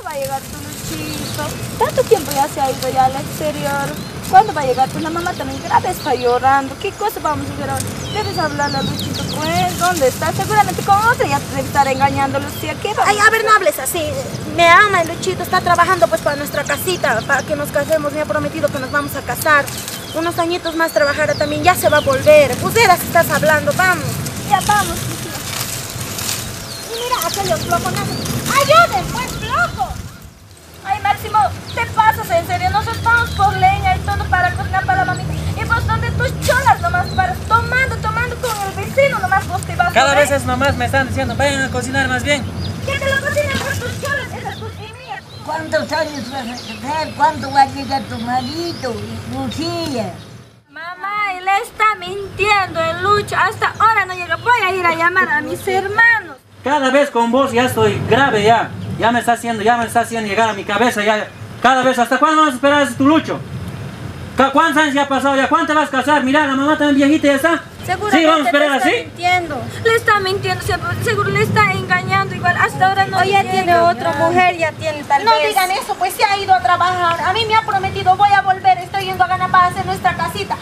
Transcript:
¿Cuándo va a llegar tu Luchito? Tanto tiempo ya se ha ido ya al exterior. ¿Cuándo va a llegar? Pues la mamá también grave está llorando. ¿Qué cosa vamos a hacer ahora? Debes hablarle a Luchito, pues. ¿Dónde está? Seguramente con otra ya te debe estar engañando, Lucía. ¿Qué vamos Ay, a ver, no hables así. Me ama el Luchito, está trabajando pues para nuestra casita, para que nos casemos. Me ha prometido que nos vamos a casar. Unos añitos más trabajará también, ya se va a volver. Pues verás, estás hablando, vamos. Ya vamos, Lucía. Y mira, aquellos floconazos. ¡Ayuden, pues, floco! Ay, Máximo, te pasas en serio. Nosotros vamos por leña y todo para cocinar para la mamita. Y vos, donde tus cholas nomás paras, tomando, tomando con el vecino, nomás vos te vas Cada ahí. vez es nomás me están diciendo, vayan a cocinar más bien. Que te lo cocinen por tus cholas, esas tus. ¿Cuántos años vas a tener? ¿Cuándo va a llegar tu marido, Lucía? Mamá, él está mintiendo, el Lucho. Hasta ahora no llega. Voy a ir a llamar a mis hermanos. Cada vez con vos ya estoy grave ya. Ya me está haciendo, ya me está haciendo llegar a mi cabeza ya. Cada vez, ¿hasta cuándo vas a esperar ese tu lucho? ¿Cu- ¿Cuántos años ya ha pasado? ¿Ya cuánto te vas a casar? Mira, la mamá también viejita ya está. Seguramente Sí, vamos a esperar así. mintiendo. Le está mintiendo, seguro, seguro le está engañando igual. Hasta ahora no O ya tiene otra mujer, ya tiene tal No vez. digan eso, pues se ha ido a trabajar. A mí me ha prometido, voy a volver, estoy yendo a ganar para hacer nuestra casita.